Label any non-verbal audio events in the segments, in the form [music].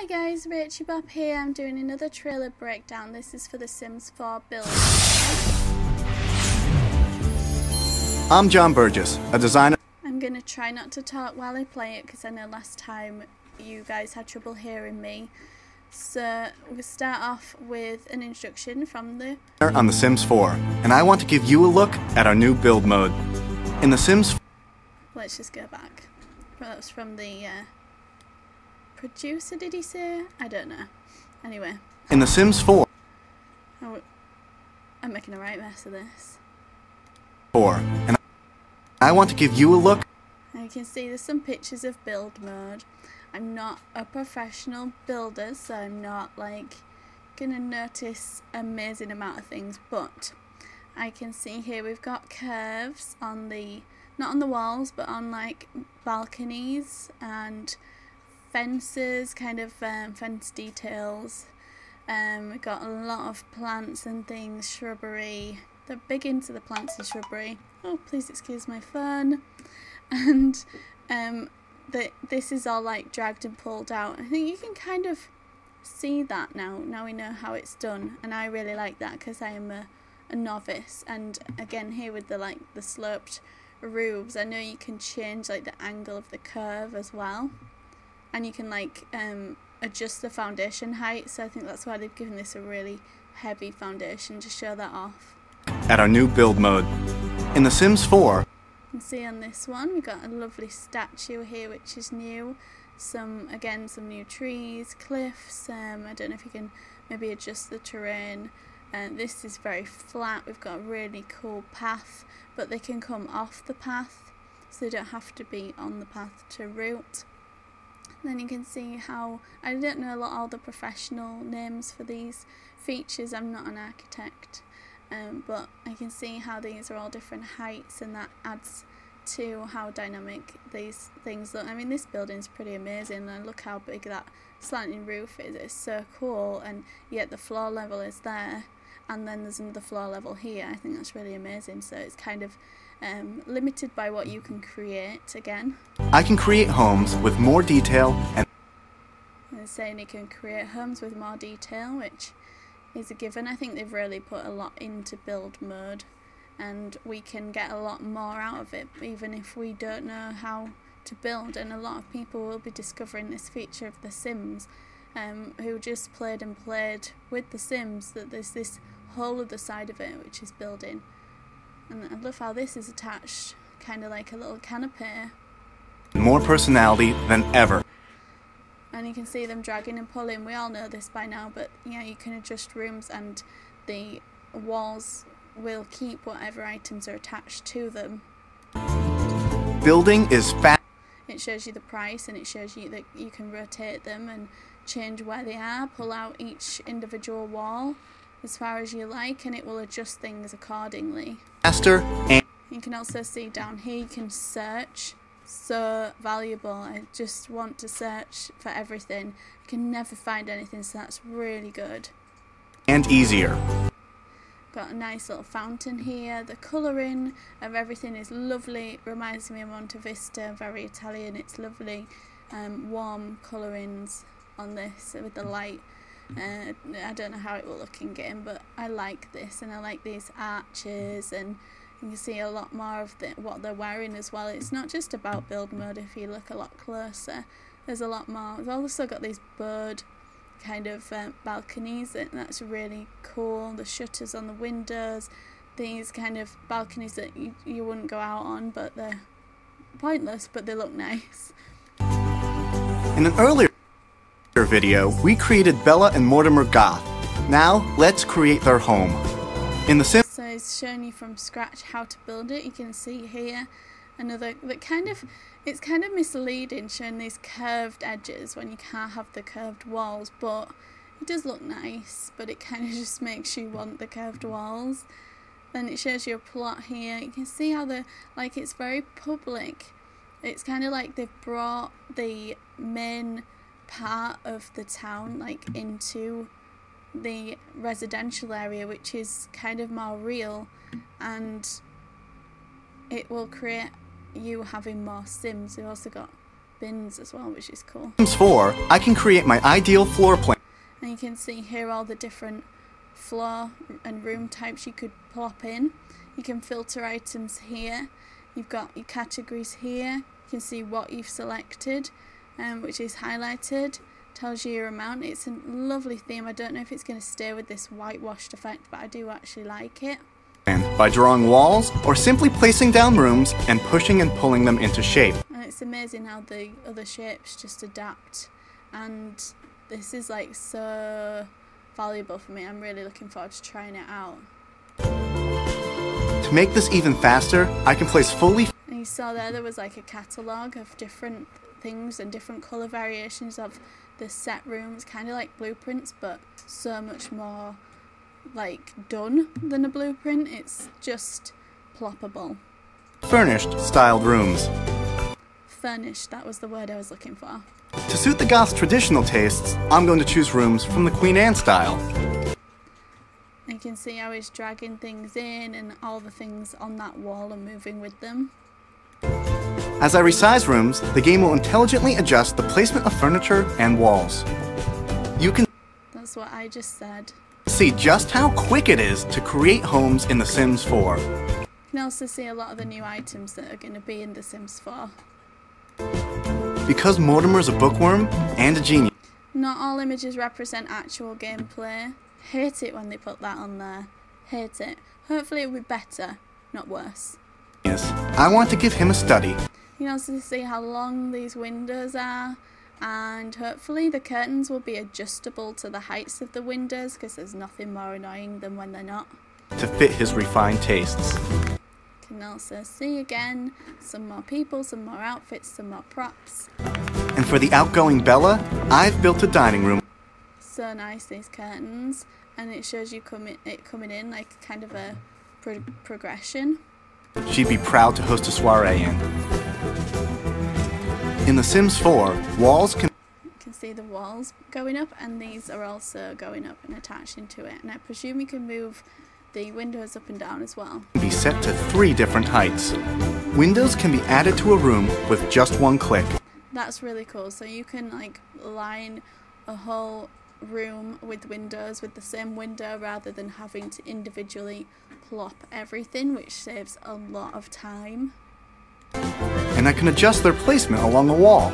Hi guys, Rachybop here. I'm doing another trailer breakdown. This is for The Sims 4 build. I'm John Burgess, a designer. I'm going to try not to talk while I play it because I know last time you guys had trouble hearing me. So we'll start off with an introduction from the on The Sims 4, and I want to give you a look at our new build mode. In The Sims Let's just go back. That was from the uh, producer, did he say? I don't know. Anyway. In The Sims 4. Oh, I'm making a right mess of this. 4. And I want to give you a look. You can see there's some pictures of build mode. I'm not a professional builder, so I'm not like gonna notice amazing amount of things, but I can see here we've got curves on the not on the walls but on like balconies and fences, kind of um, fence details. Um, we've got a lot of plants and things, shrubbery. They're big into the plants and shrubbery. Oh, please excuse my phone. [laughs] And um, the, this is all like dragged and pulled out. I think you can kind of see that now. Now we know how it's done, and I really like that because I am a, a novice. And again, here with the like the sloped roofs, I know you can change like the angle of the curve as well and you can like um, adjust the foundation height so I think that's why they've given this a really heavy foundation to show that off. At our new build mode. In The Sims 4, you can see on this one we've got a lovely statue here which is new. Some, again, some new trees, cliffs, um, I don't know if you can maybe adjust the terrain. And uh, this is very flat, we've got a really cool path, but they can come off the path so they don't have to be on the path to route. Then you can see how, I don't know all the professional names for these features, I'm not an architect, um, but I can see how these are all different heights and that adds to how dynamic these things look. I mean this building's pretty amazing and look how big that slanting roof is, it's so cool and yet the floor level is there and then there's another floor level here, I think that's really amazing so it's kind of um, limited by what you can create again. I can create homes with more detail and They're saying you can create homes with more detail, which is a given. I think they've really put a lot into build mode and we can get a lot more out of it even if we don't know how to build and a lot of people will be discovering this feature of The Sims um, who just played and played with The Sims that there's this whole other side of it which is building. And I love how this is attached, kind of like a little canopy. More personality than ever. And you can see them dragging and pulling. We all know this by now, but yeah, you can adjust rooms and the walls will keep whatever items are attached to them. Building is fast. It shows you the price and it shows you that you can rotate them and change where they are, pull out each individual wall as far as you like and it will adjust things accordingly. Faster and you can also see down here you can search. So valuable. I just want to search for everything. I can never find anything so that's really good. And easier. Got a nice little fountain here. The colouring of everything is lovely. It reminds me of Monte Vista, very Italian. It's lovely. Um, warm colourings on this with the light uh, I don't know how it will look in game, but I like this and I like these arches and you can see a lot more of the, what they're wearing as well. It's not just about build mode if you look a lot closer. There's a lot more. We've also got these bird kind of um, balconies and that's really cool. The shutters on the windows, these kind of balconies that you, you wouldn't go out on but they're pointless but they look nice. In an earlier video, we created Bella and Mortimer Goth. Now, let's create their home. In the sim- So it's showing you from scratch how to build it. You can see here another that kind of it's kind of misleading showing these curved edges when you can't have the curved walls, but it does look nice, but it kind of [laughs] just makes you want the curved walls. Then it shows you a plot here. You can see how the like it's very public. It's kind of like they've brought the main part of the town like into the residential area which is kind of more real and it will create you having more sims we've also got bins as well, which is cool. Sims 4, I can create my ideal floor plan. And you can see here all the different floor and room types you could plop in. You can filter items here. You've got your categories here. You can see what you've selected, um, which is highlighted. Tells you your amount. It's a lovely theme. I don't know if it's going to stay with this whitewashed effect, but I do actually like it. And by drawing walls or simply placing down rooms and pushing and pulling them into shape. And it's amazing how the other shapes just adapt. And this is like so valuable for me. I'm really looking forward to trying it out. To make this even faster, I can place fully And you saw there, there was like a catalogue of different things and different colour variations of the set rooms, kind of like blueprints, but so much more like done than a blueprint. It's just ploppable. furnished styled rooms. Furnished, that was the word I was looking for. To suit the Goth's traditional tastes, I'm going to choose rooms from the Queen Anne style. You can see how he's dragging things in and all the things on that wall are moving with them. As I resize rooms, the game will intelligently adjust the placement of furniture and walls. You can That's what I just said. see just how quick it is to create homes in The Sims 4. You can also see a lot of the new items that are going to be in The Sims 4. Because Mortimer's a bookworm and a genius, Not all images represent actual gameplay. Hate it when they put that on there. Hate it. Hopefully it'll be better, not worse. Yes, I want to give him a study. You can also see how long these windows are and hopefully the curtains will be adjustable to the heights of the windows because there's nothing more annoying than when they're not. to fit his refined tastes. You can also see again some more people, some more outfits, some more props. And for the outgoing Bella, I've built a dining room So nice these curtains and it shows you coming it coming in like kind of a pro- progression. she'd be proud to host a soiree in. In The Sims 4, walls can You can see the walls going up and these are also going up and attaching to it and I presume you can move the windows up and down as well. be set to three different heights. Windows can be added to a room with just one click. That's really cool. So you can like line a whole room with windows with the same window rather than having to individually plop everything, which saves a lot of time. And I can adjust their placement along the wall.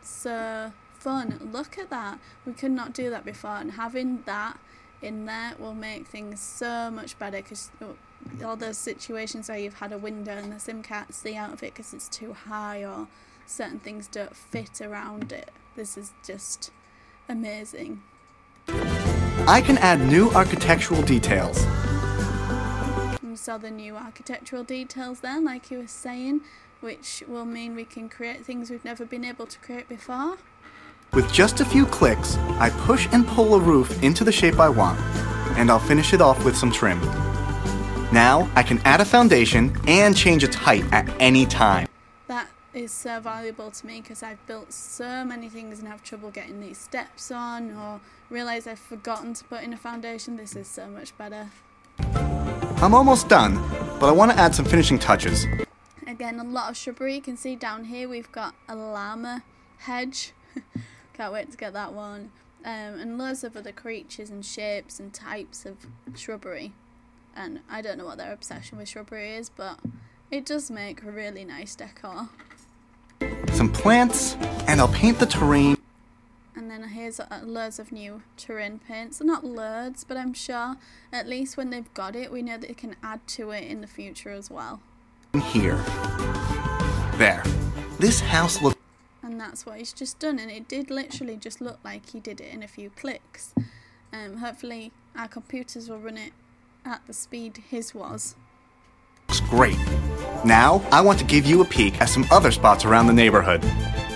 So fun. Look at that. We could not do that before, and having that in there will make things so much better because oh, all those situations where you've had a window and the sim can't see out of it because it's too high or certain things don't fit around it. This is just amazing. I can add new architectural details. We saw the new architectural details then, like you were saying, which will mean we can create things we've never been able to create before. With just a few clicks, I push and pull a roof into the shape I want, and I'll finish it off with some trim. Now, I can add a foundation and change its height at any time. That is so valuable to me because I've built so many things and have trouble getting these steps on or realise I've forgotten to put in a foundation. This is so much better. I'm almost done, but I want to add some finishing touches. Again, a lot of shrubbery. You can see down here we've got a llama hedge. [laughs] Can't wait to get that one. Um, and loads of other creatures and shapes and types of shrubbery. And I don't know what their obsession with shrubbery is, but it does make a really nice decor. Some plants, and I'll paint the terrain And then here's uh, loads of new terrain paints. Not loads, but I'm sure at least when they've got it, we know that they can add to it in the future as well. Here. There. This house looks And that's what he's just done. And it did literally just look like he did it in a few clicks. Um, hopefully, our computers will run it at the speed his was. Looks great. Now, I want to give you a peek at some other spots around the neighborhood.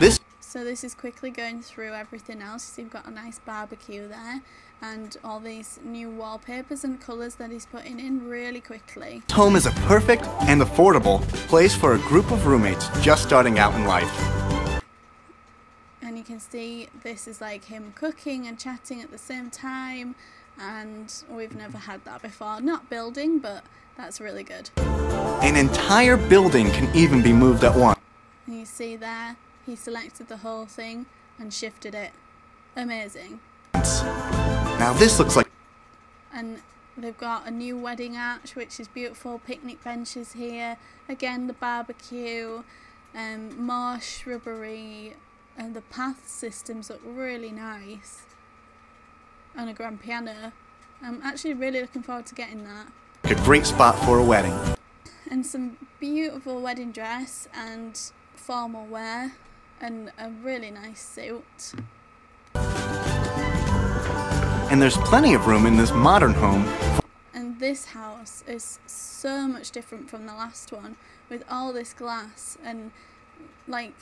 This So this is quickly going through everything else. You've got a nice barbecue there, and all these new wallpapers and colours that he's putting in really quickly. home is a perfect and affordable place for a group of roommates just starting out in life. and you can see this is like him cooking and chatting at the same time and we've never had that before not building but that's really good An entire building can even be moved at once. you see there he selected the whole thing and shifted it. Amazing. Now this looks like and they've got a new wedding arch which is beautiful picnic benches here. Again the barbecue um, more shrubbery and the path systems look really nice and a grand piano. I'm actually really looking forward to getting that. a great spot for a wedding. and some beautiful wedding dress and formal wear and a really nice suit And there's plenty of room in this modern home And this house is so much different from the last one with all this glass and like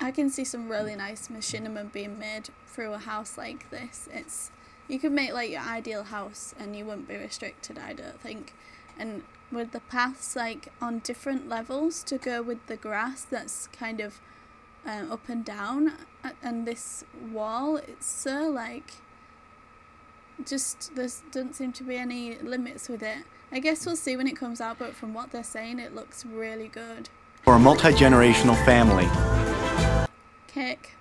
I can see some really nice machinima being made through a house like this. It's you could make like your ideal house and you wouldn't be restricted I don't think. And with the paths like on different levels to go with the grass that's kind of um, up and down and this wall it's so like just there doesn't seem to be any limits with it. I guess we'll see when it comes out, but from what they're saying, it looks really good. for a multi-generational family. Kick.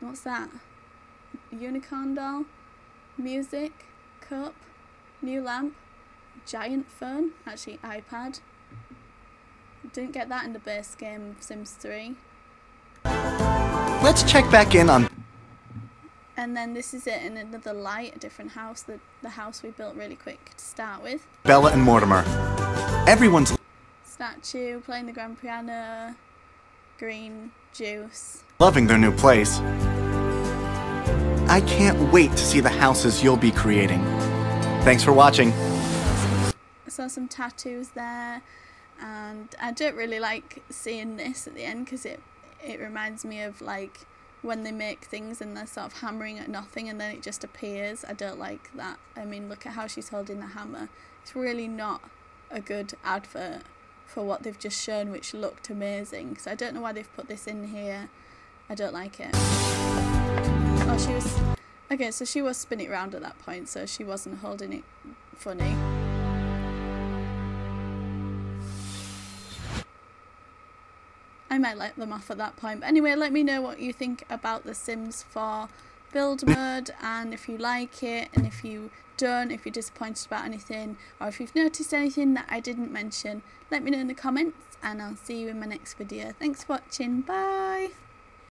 What's that? Unicorn doll? Music? Cup? New lamp? Giant phone? Actually, iPad. Didn't get that in the base game of Sims 3. Let's check back in on And then this is it in another light, a different house, the, the house we built really quick to start with. Bella and Mortimer. Everyone's Statue, playing the grand piano, green juice. loving their new place. I can't wait to see the houses you'll be creating. Thanks for watching. I saw some tattoos there, and I don't really like seeing this at the end because it it reminds me of like when they make things and they're sort of hammering at nothing and then it just appears. I don't like that. I mean, look at how she's holding the hammer. It's really not a good advert for what they've just shown, which looked amazing. So I don't know why they've put this in here. I don't like it. Oh, she was. Okay, so she was spinning it around at that point, so she wasn't holding it funny. I might let them off at that point. But anyway, let me know what you think about The Sims 4 build mode and if you like it and if you don't, if you're disappointed about anything or if you've noticed anything that I didn't mention, let me know in the comments and I'll see you in my next video. Thanks for watching. Bye!